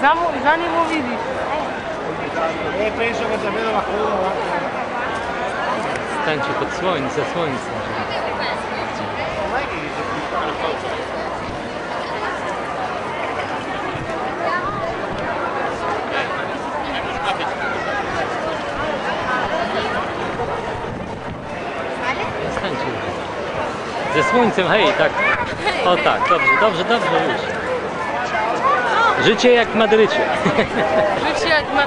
Già, mu- già ne mówili. E penso che ci aveva qualcuno Stańcie pod słońce, słońce. Stańcie. Ze słońcem, hej, tak. O tak, dobrze, dobrze, dobrze już. Życie jak w Madrycie. Życie jak ma